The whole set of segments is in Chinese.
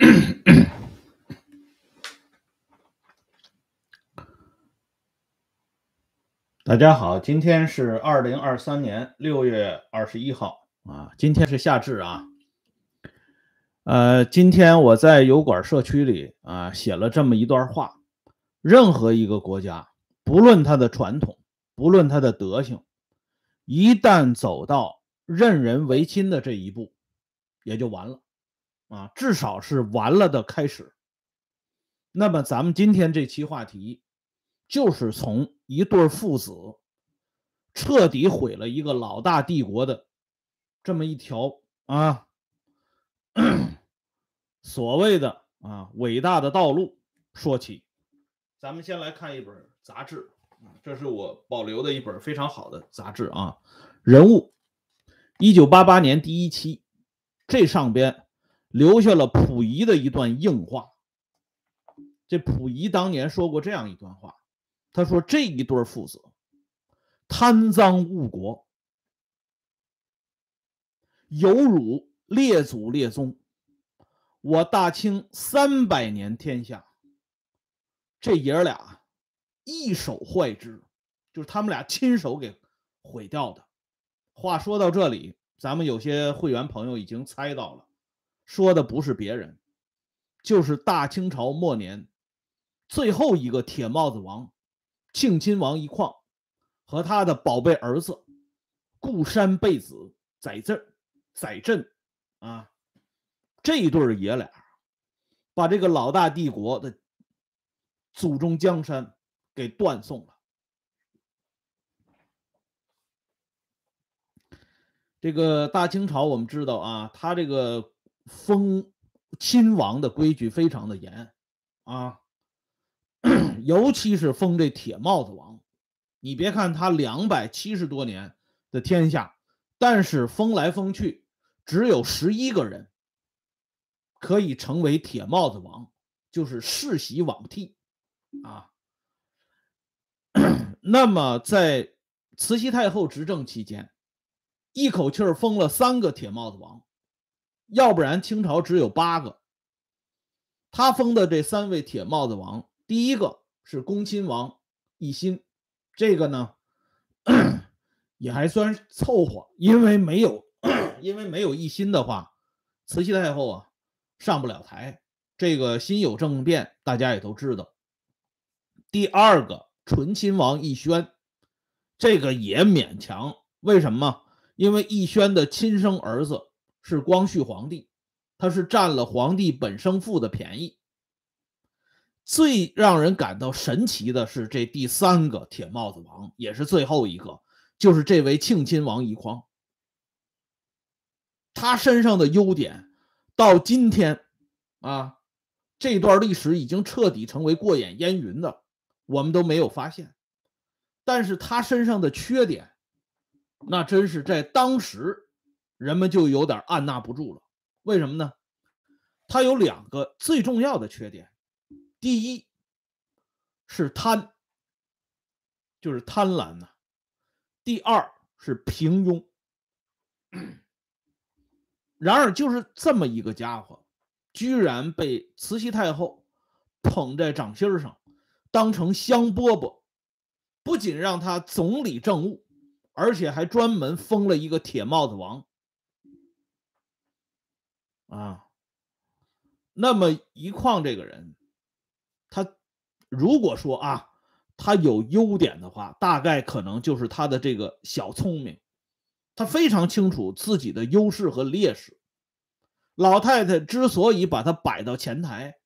大家好，今天是二零二三年六月二十一号啊，今天是夏至啊。呃，今天我在油管社区里啊写了这么一段话：任何一个国家，不论它的传统，不论它的德行，一旦走到任人唯亲的这一步，也就完了啊，至少是完了的开始。那么咱们今天这期话题。就是从一对父子彻底毁了一个老大帝国的这么一条啊 所谓的啊伟大的道路说起。咱们先来看一本杂志，这是我保留的一本非常好的杂志啊。人物，一九八八年第一期，这上边留下了溥仪的一段硬话。这溥仪当年说过这样一段话。他说：“这一对父子贪赃误国，有辱列祖列宗。我大清三百年天下，这爷俩一手坏之，就是他们俩亲手给毁掉的。”话说到这里，咱们有些会员朋友已经猜到了，说的不是别人，就是大清朝末年最后一个铁帽子王。庆亲王一况和他的宝贝儿子固山贝子载镇载镇啊，这对爷俩把这个老大帝国的祖宗江山给断送了。这个大清朝我们知道啊，他这个封亲王的规矩非常的严啊。尤其是封这铁帽子王，你别看他两百七十多年的天下，但是封来封去，只有十一个人可以成为铁帽子王，就是世袭罔替啊。那么在慈禧太后执政期间，一口气封了三个铁帽子王，要不然清朝只有八个。他封的这三位铁帽子王，第一个。是恭亲王奕欣，这个呢 也还算凑合，因为没有因为没有奕欣的话，慈禧太后啊上不了台。这个辛酉政变大家也都知道。第二个纯亲王奕轩，这个也勉强。为什么？因为奕轩的亲生儿子是光绪皇帝，他是占了皇帝本生父的便宜。最让人感到神奇的是，这第三个铁帽子王也是最后一个，就是这位庆亲王奕匡。他身上的优点，到今天啊，这段历史已经彻底成为过眼烟云的，我们都没有发现。但是他身上的缺点，那真是在当时人们就有点按捺不住了。为什么呢？他有两个最重要的缺点。第一是贪，就是贪婪呐；第二是平庸。然而，就是这么一个家伙，居然被慈禧太后捧在掌心上，当成香饽饽，不仅让他总理政务，而且还专门封了一个铁帽子王。啊，那么一况这个人。他如果说啊，他有优点的话，大概可能就是他的这个小聪明，他非常清楚自己的优势和劣势。老太太之所以把他摆到前台，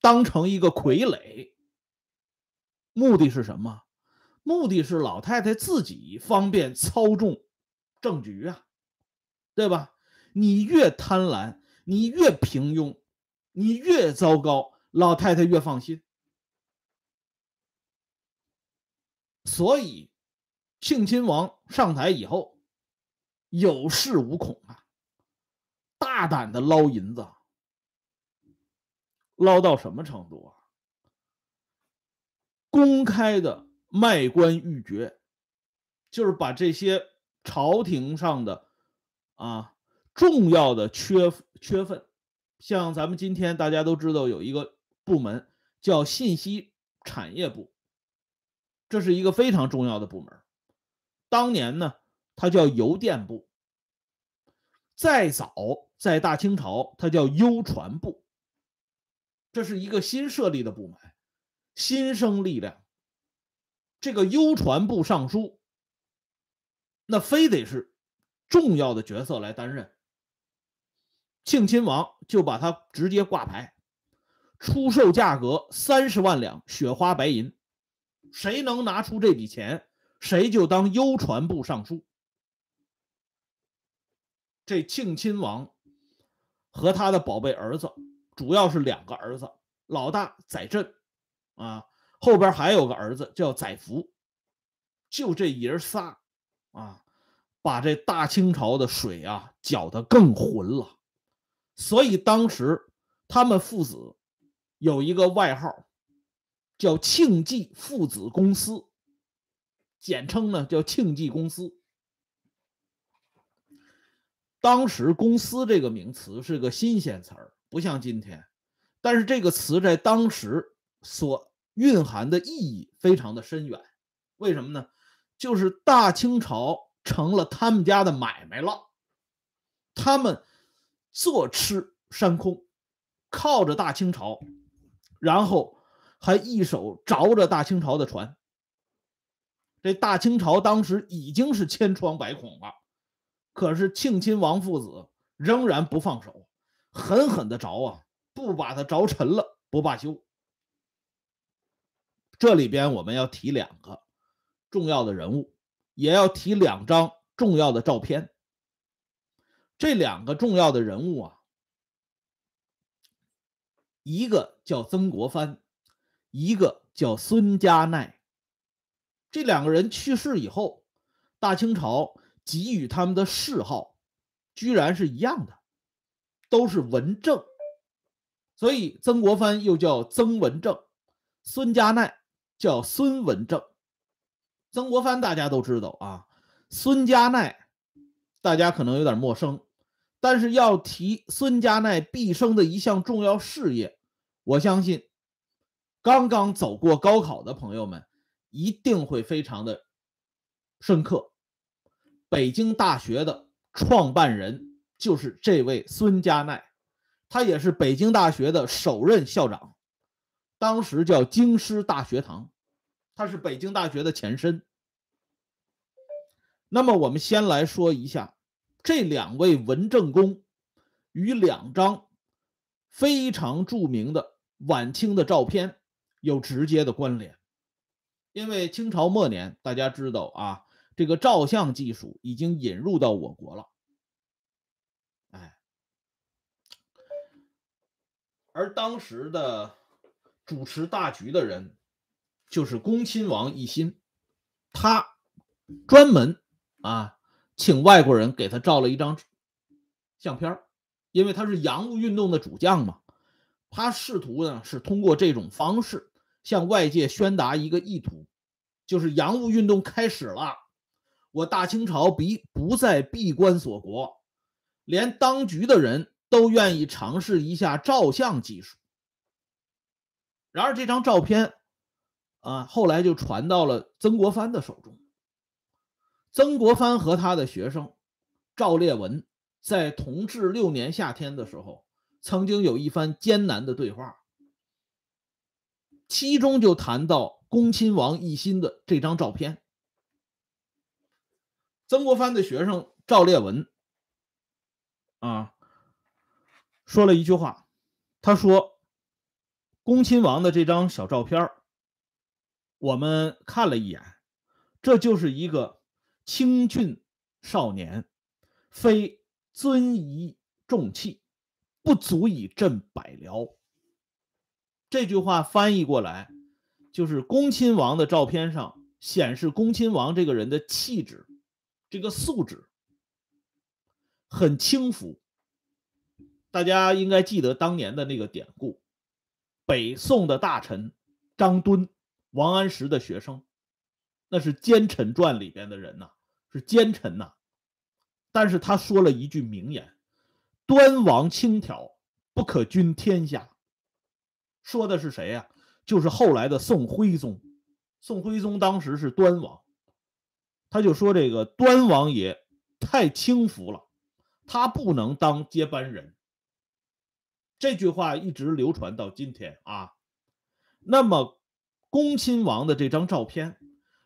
当成一个傀儡，目的是什么？目的是老太太自己方便操纵政局啊，对吧？你越贪婪，你越平庸，你越糟糕。老太太越放心，所以庆亲王上台以后有恃无恐啊，大胆的捞银子，捞到什么程度啊？公开的卖官鬻爵，就是把这些朝廷上的啊重要的缺缺份。像咱们今天大家都知道有一个部门叫信息产业部，这是一个非常重要的部门。当年呢，它叫邮电部。再早，在大清朝，它叫邮传部。这是一个新设立的部门，新生力量。这个邮传部尚书，那非得是重要的角色来担任。庆亲王就把他直接挂牌，出售价格三十万两雪花白银，谁能拿出这笔钱，谁就当邮传部尚书。这庆亲王和他的宝贝儿子，主要是两个儿子，老大载振，啊，后边还有个儿子叫载福，就这爷仨，啊，把这大清朝的水啊搅得更浑了。所以当时他们父子有一个外号，叫庆记父子公司，简称呢叫庆记公司。当时“公司”这个名词是个新鲜词儿，不像今天，但是这个词在当时所蕴含的意义非常的深远。为什么呢？就是大清朝成了他们家的买卖了，他们。坐吃山空，靠着大清朝，然后还一手着着大清朝的船。这大清朝当时已经是千疮百孔了，可是庆亲王父子仍然不放手，狠狠的着啊，不把它着沉了不罢休。这里边我们要提两个重要的人物，也要提两张重要的照片。这两个重要的人物啊，一个叫曾国藩，一个叫孙家鼐。这两个人去世以后，大清朝给予他们的谥号居然是一样的，都是文正。所以曾国藩又叫曾文正，孙家鼐叫孙文正。曾国藩大家都知道啊，孙家鼐。大家可能有点陌生，但是要提孙家奈毕生的一项重要事业，我相信刚刚走过高考的朋友们一定会非常的深刻。北京大学的创办人就是这位孙家奈，他也是北京大学的首任校长，当时叫京师大学堂，他是北京大学的前身。那么我们先来说一下这两位文正公与两张非常著名的晚清的照片有直接的关联，因为清朝末年大家知道啊，这个照相技术已经引入到我国了，哎，而当时的主持大局的人就是恭亲王奕欣，他专门。啊，请外国人给他照了一张相片因为他是洋务运动的主将嘛，他试图呢是通过这种方式向外界宣达一个意图，就是洋务运动开始了，我大清朝比不再闭关锁国，连当局的人都愿意尝试一下照相技术。然而这张照片啊，后来就传到了曾国藩的手中。曾国藩和他的学生赵烈文在同治六年夏天的时候，曾经有一番艰难的对话，其中就谈到恭亲王奕欣的这张照片。曾国藩的学生赵烈文啊，说了一句话，他说：“恭亲王的这张小照片我们看了一眼，这就是一个。”清俊少年，非尊仪重器，不足以镇百僚。这句话翻译过来，就是恭亲王的照片上显示恭亲王这个人的气质，这个素质很轻浮。大家应该记得当年的那个典故：北宋的大臣张敦，王安石的学生。那是奸臣传里边的人呐，是奸臣呐。但是他说了一句名言：“端王轻佻，不可君天下。说的是谁呀？就是后来的宋徽宗。宋徽宗当时是端王，他就说这个端王爷太轻浮了，他不能当接班人。这句话一直流传到今天啊。那么，恭亲王的这张照片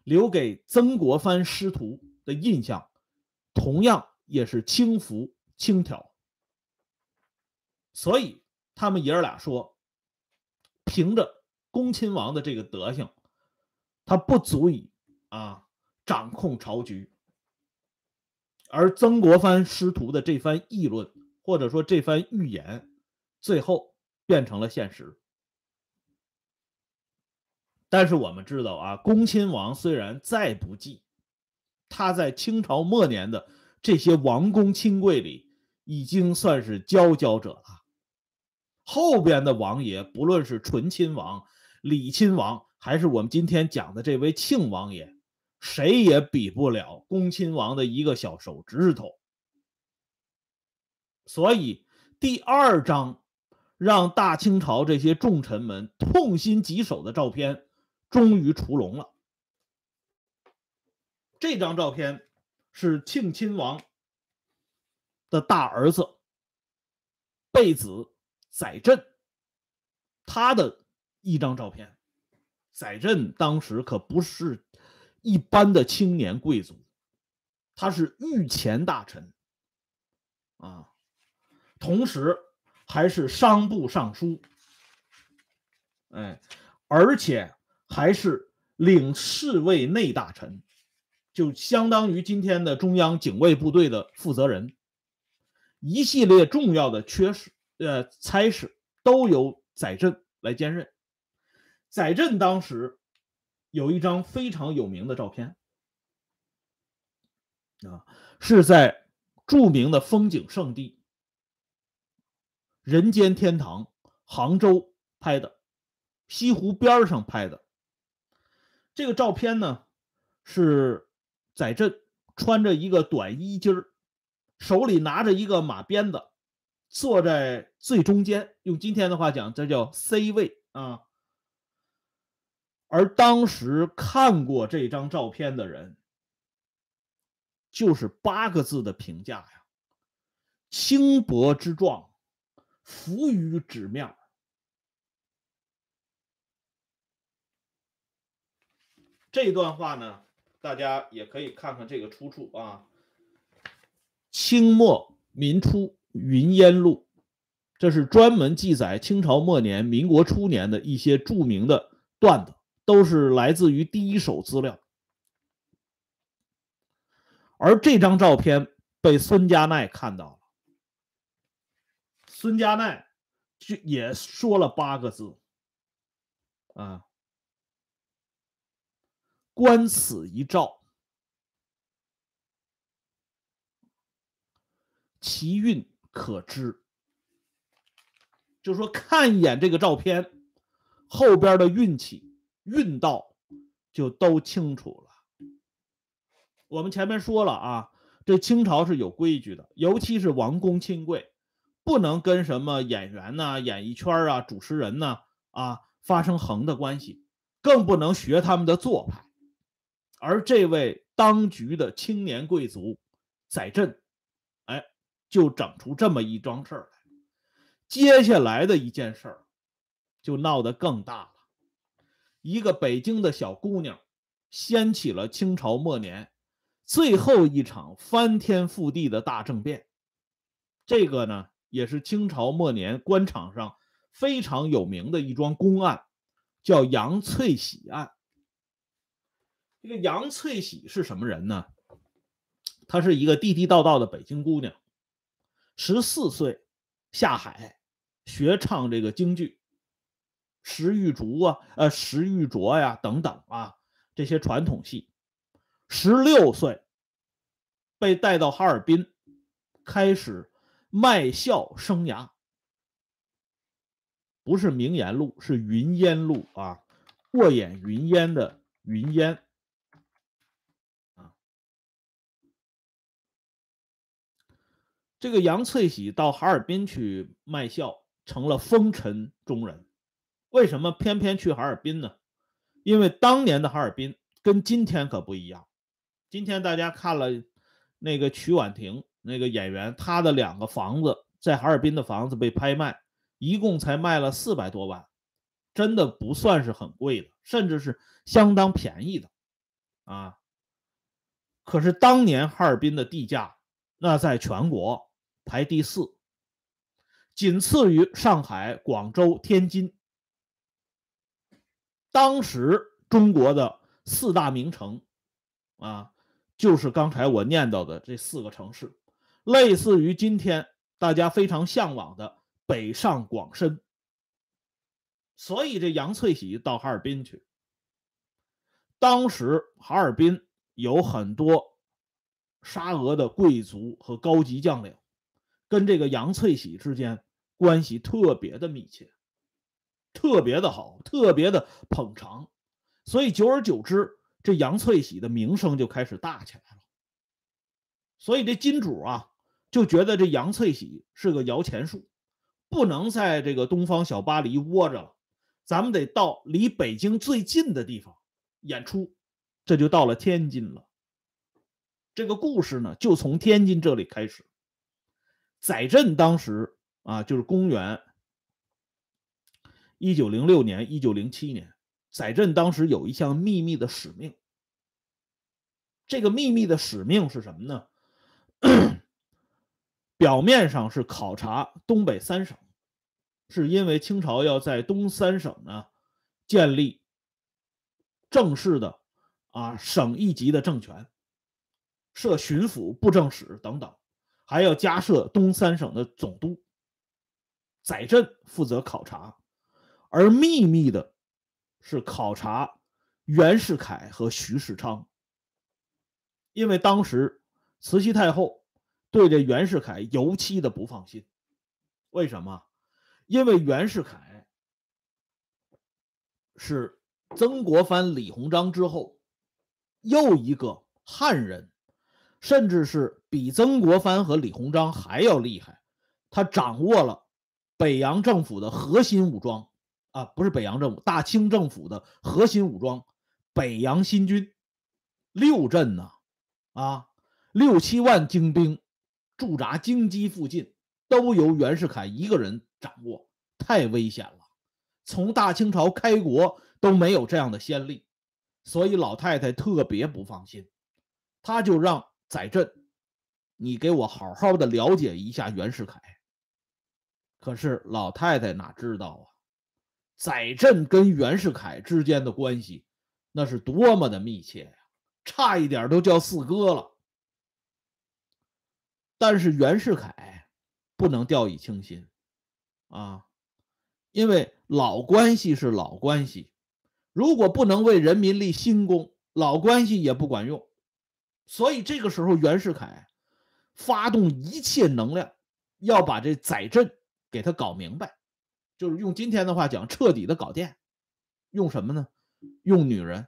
留给曾国藩师徒的印象，同样也是轻浮轻佻。所以他们爷儿俩说，凭着恭亲王的这个德行，他不足以啊掌控朝局。而曾国藩师徒的这番议论，或者说这番预言，最后变成了现实。但是我们知道啊，恭亲王虽然再不济，他在清朝末年的这些王公亲贵里，已经算是佼佼者了。后边的王爷，不论是醇亲王、李亲王，还是我们今天讲的这位庆王爷，谁也比不了恭亲王的一个小手指头。所以第二张让大清朝这些重臣们痛心疾首的照片。终于出笼了。这张照片是庆亲王的大儿子贝子载振，他的一张照片。载振当时可不是一般的青年贵族，他是御前大臣啊，同时还是商部尚书。哎，而且。还是领侍卫内大臣，就相当于今天的中央警卫部队的负责人，一系列重要的缺失呃差事都由载振来兼任。载振当时有一张非常有名的照片啊，是在著名的风景胜地人间天堂杭州拍的，西湖边上拍的。这个照片呢，是载振穿着一个短衣襟儿，手里拿着一个马鞭子，坐在最中间。用今天的话讲，这叫 C 位啊。而当时看过这张照片的人，就是八个字的评价呀：轻薄之状，浮于纸面。这段话呢，大家也可以看看这个出处啊，《清末民初云烟录》，这是专门记载清朝末年、民国初年的一些著名的段子，都是来自于第一手资料。而这张照片被孙家奈看到了，孙家奈就也说了八个字啊。观此一照，其运可知。就说看一眼这个照片后边的运气运道，就都清楚了。我们前面说了啊，这清朝是有规矩的，尤其是王公亲贵，不能跟什么演员呐、演艺圈啊、主持人呐啊发生横的关系，更不能学他们的做派。而这位当局的青年贵族载振，哎，就整出这么一桩事儿来。接下来的一件事儿，就闹得更大了。一个北京的小姑娘，掀起了清朝末年最后一场翻天覆地的大政变。这个呢，也是清朝末年官场上非常有名的一桩公案，叫杨翠喜案。这个杨翠喜是什么人呢？她是一个地地道道的北京姑娘，十四岁下海学唱这个京剧，石玉竹啊，呃，石玉镯呀等等啊，这些传统戏。十六岁被带到哈尔滨，开始卖笑生涯。不是名言录，是云烟录啊，过眼云烟的云烟。这个杨翠喜到哈尔滨去卖笑，成了风尘中人。为什么偏偏去哈尔滨呢？因为当年的哈尔滨跟今天可不一样。今天大家看了那个曲婉婷那个演员，她的两个房子在哈尔滨的房子被拍卖，一共才卖了四百多万，真的不算是很贵的，甚至是相当便宜的啊。可是当年哈尔滨的地价，那在全国排第四，仅次于上海、广州、天津。当时中国的四大名城啊。就是刚才我念到的这四个城市，类似于今天大家非常向往的北上广深。所以这杨翠喜到哈尔滨去，当时哈尔滨有很多沙俄的贵族和高级将领，跟这个杨翠喜之间关系特别的密切，特别的好，特别的捧场，所以久而久之。这杨翠喜的名声就开始大起来了，所以这金主啊就觉得这杨翠喜是个摇钱树，不能在这个东方小巴黎窝着了，咱们得到离北京最近的地方演出，这就到了天津了。这个故事呢，就从天津这里开始。载振当时啊，就是公元一九零六年、一九零七年。载振当时有一项秘密的使命，这个秘密的使命是什么呢？表面上是考察东北三省，是因为清朝要在东三省呢建立正式的啊省一级的政权，设巡抚、布政使等等，还要加设东三省的总督。载振负责考察，而秘密的。是考察袁世凯和徐世昌，因为当时慈禧太后对这袁世凯尤其的不放心。为什么？因为袁世凯是曾国藩、李鸿章之后又一个汉人，甚至是比曾国藩和李鸿章还要厉害。他掌握了北洋政府的核心武装。啊，不是北洋政府，大清政府的核心武装北洋新军，六镇呢，啊，六七万精兵驻扎京畿附近，都由袁世凯一个人掌握，太危险了。从大清朝开国都没有这样的先例，所以老太太特别不放心，他就让载振，你给我好好的了解一下袁世凯。可是老太太哪知道啊？载振跟袁世凯之间的关系，那是多么的密切呀，差一点都叫四哥了。但是袁世凯不能掉以轻心啊，因为老关系是老关系，如果不能为人民立新功，老关系也不管用。所以这个时候，袁世凯发动一切能量，要把这载振给他搞明白。就是用今天的话讲，彻底的搞定。用什么呢？用女人。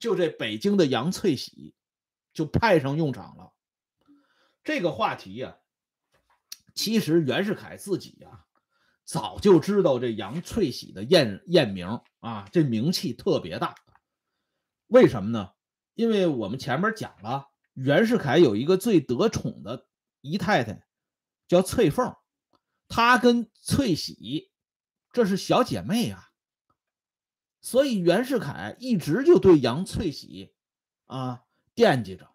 就这北京的杨翠喜，就派上用场了。这个话题呀，其实袁世凯自己呀，早就知道这杨翠喜的艳艳名啊，这名气特别大。为什么呢？因为我们前面讲了，袁世凯有一个最得宠的姨太太，叫翠凤，她跟翠喜。这是小姐妹啊，所以袁世凯一直就对杨翠喜啊惦记着，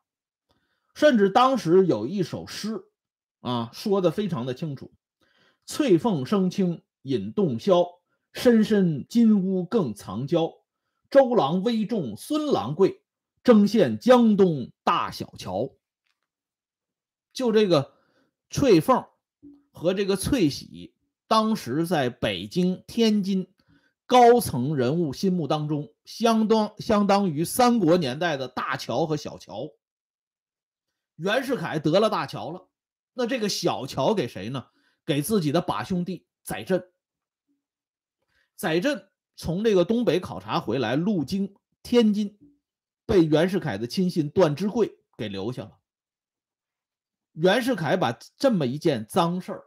甚至当时有一首诗啊说的非常的清楚：“翠凤生青引洞箫，深深金屋更藏娇。周郎危重孙郎贵，争献江东大小乔。”就这个翠凤和这个翠喜。当时在北京、天津高层人物心目当中，相当相当于三国年代的大乔和小乔。袁世凯得了大乔了，那这个小乔给谁呢？给自己的把兄弟载振。载振从这个东北考察回来，路经天津，被袁世凯的亲信段芝贵给留下了。袁世凯把这么一件脏事儿。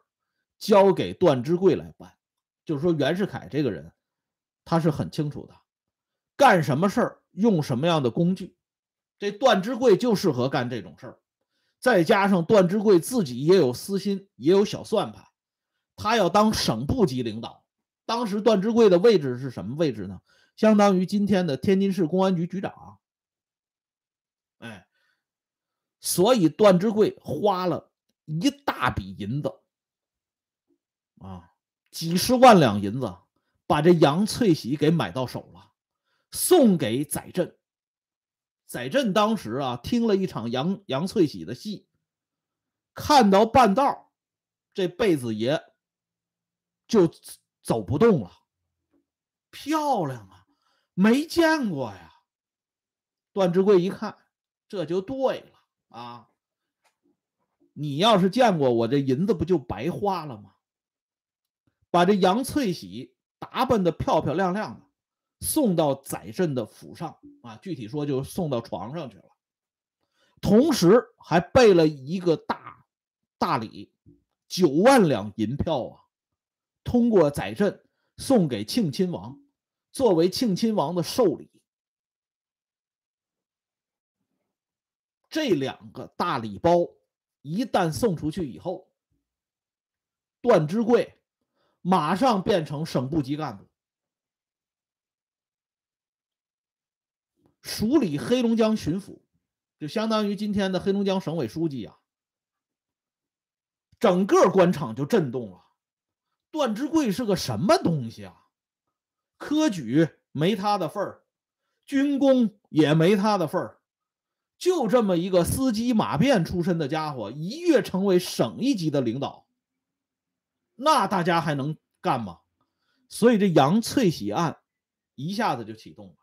交给段芝贵来办。就是说，袁世凯这个人，他是很清楚的，干什么事儿用什么样的工具，这段芝贵就适合干这种事儿。再加上段芝贵自己也有私心，也有小算盘，他要当省部级领导。当时段芝贵的位置是什么位置呢？相当于今天的天津市公安局局长。所以段芝贵花了一大笔银子，啊。几十万两银子，把这杨翠喜给买到手了，送给载振。载振当时啊，听了一场杨杨翠喜的戏，看到半道，这贝子爷就走不动了。漂亮啊，没见过呀。段志贵一看，这就对了啊。你要是见过我这银子，不就白花了吗？把这杨翠喜打扮的漂漂亮亮的，送到载振的府上啊，具体说就送到床上去了。同时还备了一个大大礼，九万两银票啊，通过载振送给庆亲王，作为庆亲王的寿礼。这两个大礼包一旦送出去以后，段之贵。马上变成省部级干部，署理黑龙江巡抚，就相当于今天的黑龙江省委书记啊。整个官场就震动了。段芝贵是个什么东西啊？科举没他的份儿，军功也没他的份儿，就这么一个司机马便出身的家伙，一跃成为省一级的领导。那大家还能干吗？所以这杨翠喜案一下子就启动了。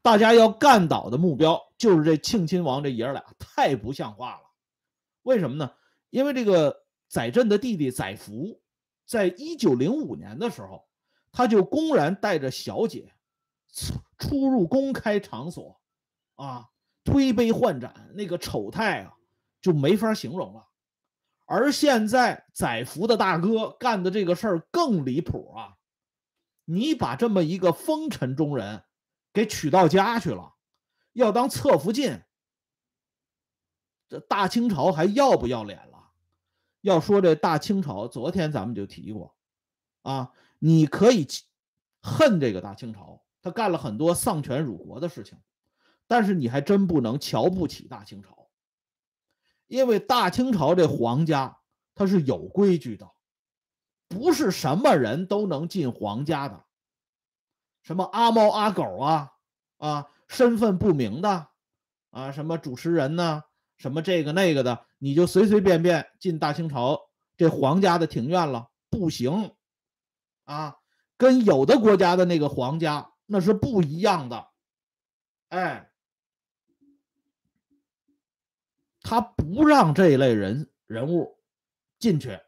大家要干倒的目标就是这庆亲王这爷儿俩，太不像话了。为什么呢？因为这个载振的弟弟载福，在一九零五年的时候，他就公然带着小姐出入公开场所，啊，推杯换盏，那个丑态啊，就没法形容了。而现在载福的大哥干的这个事儿更离谱啊！你把这么一个风尘中人给娶到家去了，要当侧福晋，这大清朝还要不要脸了？要说这大清朝，昨天咱们就提过啊，你可以恨这个大清朝，他干了很多丧权辱国的事情，但是你还真不能瞧不起大清朝。因为大清朝这皇家他是有规矩的，不是什么人都能进皇家的，什么阿猫阿狗啊啊，身份不明的啊，什么主持人呢，什么这个那个的，你就随随便便进大清朝这皇家的庭院了，不行啊，跟有的国家的那个皇家那是不一样的，哎。他不让这一类人人物进去，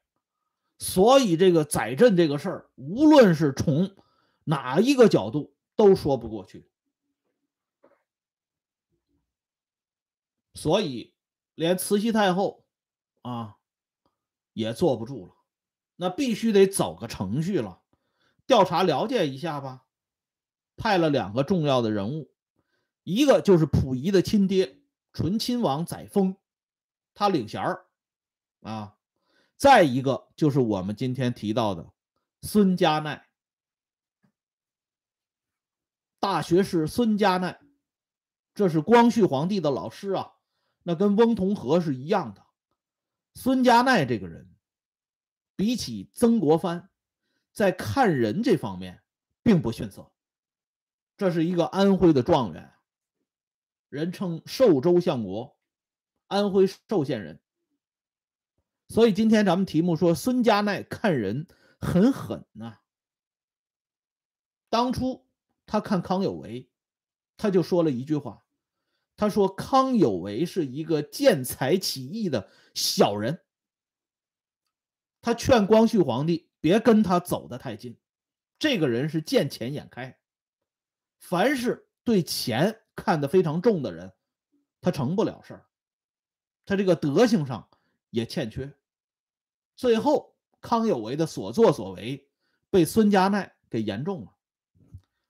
所以这个载振这个事儿，无论是从哪一个角度都说不过去。所以连慈禧太后啊也坐不住了，那必须得走个程序了，调查了解一下吧。派了两个重要的人物，一个就是溥仪的亲爹醇亲王载沣。他领衔儿啊，再一个就是我们今天提到的孙家鼐，大学士孙家鼐，这是光绪皇帝的老师啊，那跟翁同龢是一样的。孙家鼐这个人，比起曾国藩，在看人这方面并不逊色。这是一个安徽的状元，人称寿州相国。安徽寿县人，所以今天咱们题目说孙家鼐看人很狠呐。当初他看康有为，他就说了一句话，他说康有为是一个见财起意的小人。他劝光绪皇帝别跟他走得太近，这个人是见钱眼开，凡是对钱看得非常重的人，他成不了事儿。他这个德行上也欠缺，最后康有为的所作所为被孙家鼐给言中了。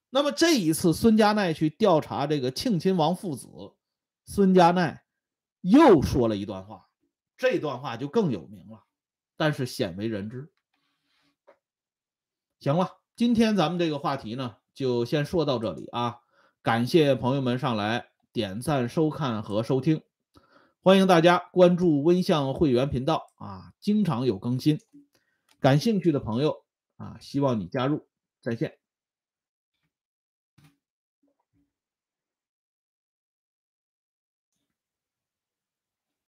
那么这一次，孙家鼐去调查这个庆亲王父子，孙家鼐又说了一段话，这段话就更有名了，但是鲜为人知。行了，今天咱们这个话题呢，就先说到这里啊！感谢朋友们上来点赞、收看和收听，欢迎大家关注温相会员频道啊，经常有更新。感兴趣的朋友啊，希望你加入，在线。